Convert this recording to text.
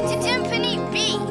To Timpani B.